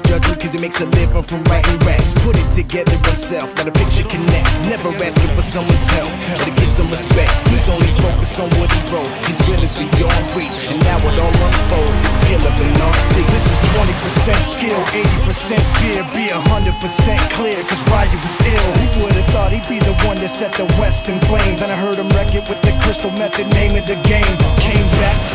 misjudge him because he makes a living from writing raps. Put it together himself, now the picture connects. Never asking for someone's help but to get some respect. He's only focused on what he wrote. His will is beyond reach, and now it all unfolds. The skill of an artist. This is 20% skill, 80% fear, be 100% clear, cause Ryu was ill. Who would've thought he'd be the one that set the West in flames? And I heard him wreck it with the crystal method, name of the game. Came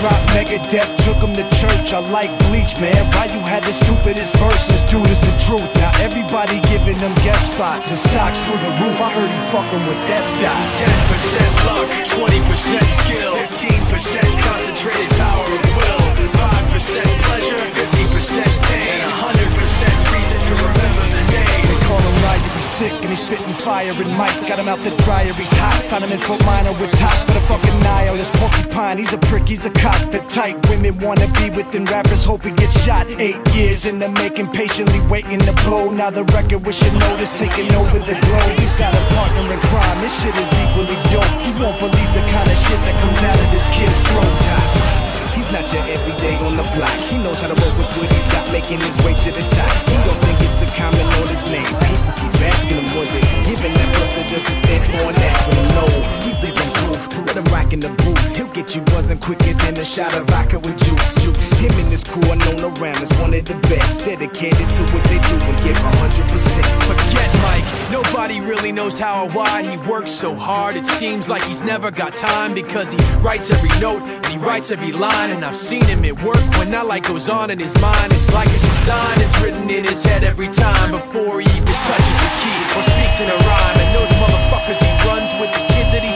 dropped Megadeth, took him to church. I like Bleach, man. Why you had the stupidest verse, this dude is the truth. Now everybody giving them guest spots and stocks through the roof. I heard he fucking with that This is 10% luck, 20% skill, 15% concentrated power of will, 5% pleasure, 50% pain, and 100% reason to remember the name. They call him Ryu, he's sick and he's spitting fire and Mike got him out the dryer, he's hot. Found him in Fort Minor with top, This porcupine, he's a prick, he's a cock. The type women wanna be within rappers, hope he gets shot. Eight years in the making, patiently waiting to blow. Now the record with notice taking over the globe. He's got a partner in crime, this shit is equally dope. You won't believe the kind of shit that comes out of this kid's throat. He's everyday on the block. He knows how to work with what he's got, making his way to the top. He don't think it's a comment on his name. People keep asking him, was it? Given that brother doesn't stand for an acronym. No, he's living proof. Let him rock in the booth. He'll get you buzzing quicker than a shot of vodka with juice. Juice. Him and his crew are known around as one of the best. Dedicated to what they do and give 100%. Forget Mike, nobody really knows how or why he works so hard. It seems like he's never got time because he writes every note and he writes every line. And I've seen him at work when that light goes on in his mind. It's like a design is written in his head every time before he even touches a key or speaks in a rhyme. And those motherfuckers he runs with the kids that he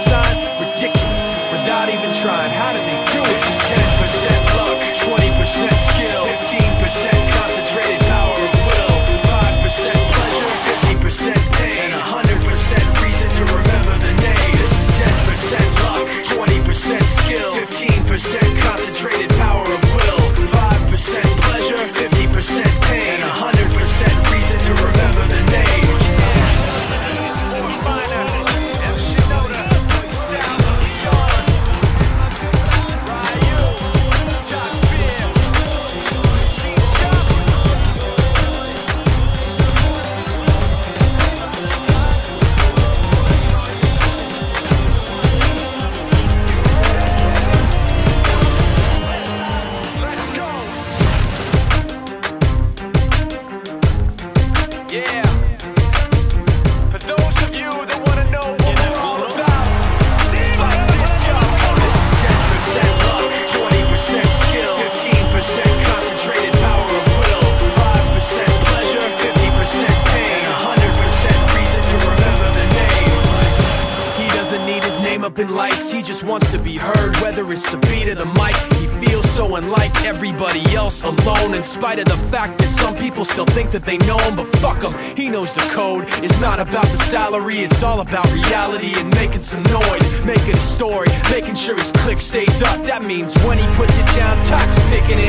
he just wants to be heard, whether it's the beat of the mic. He feels so unlike everybody else, alone, in spite of the fact that some people still think that they know him, but fuck him, he knows the code. It's not about the salary, it's all about reality and making some noise, making a story, making sure his click stays up. That means when he puts it down, Tox picking it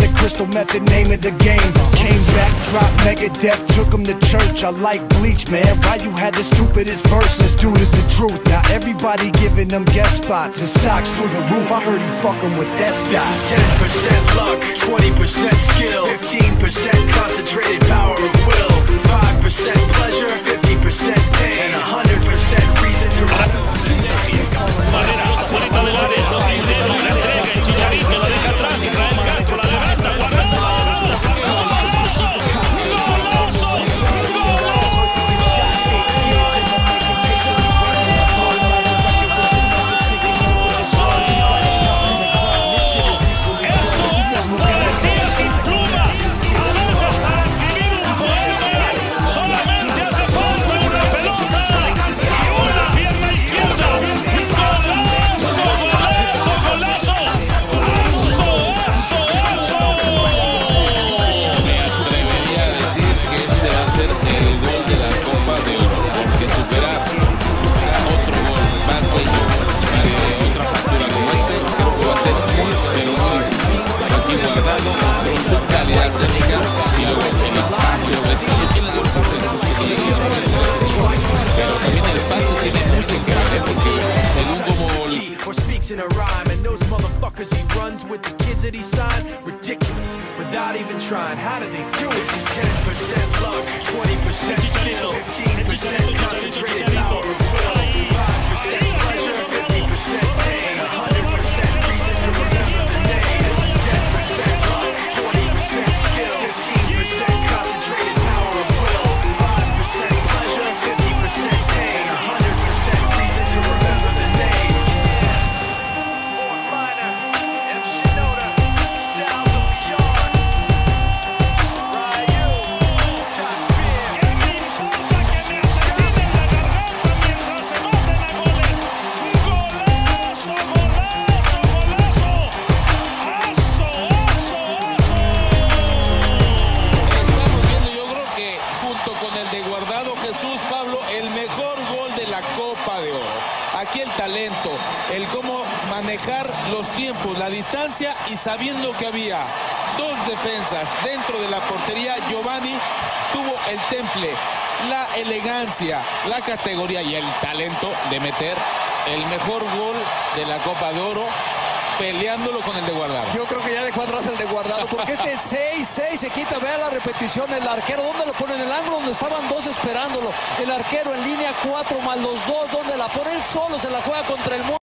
the crystal method, name of the game. Came back, dropped Megadeth, took him to church. I like Bleach, man. Why you had the stupidest verse, this dude is the truth. Now everybody giving them guest spots and stocks through the roof. I heard he fucking with that This is 10% luck, 20% skill, 15% concentrated power of will, 5% pleasure, 50% pain, and 100% reason to Barrera, the kids that he signed? Ridiculous, without even trying. How do they do it? This is 10% luck, 20% skill, 15% concentrated power of will, 5% pleasure, 50% manejar los tiempos, la distancia y sabiendo que había dos defensas dentro de la portería, Giovanni tuvo el temple, la elegancia, la categoría y el talento de meter el mejor gol de la Copa de Oro peleándolo con el de Guardado. Yo creo que ya dejó atrás el de guardado, porque este 6-6 se quita, vea la repetición, el arquero, ¿dónde lo pone? En el ángulo donde estaban dos esperándolo. El arquero en línea 4 más los dos, ¿dónde la pone? Él solo se la juega contra el mundo.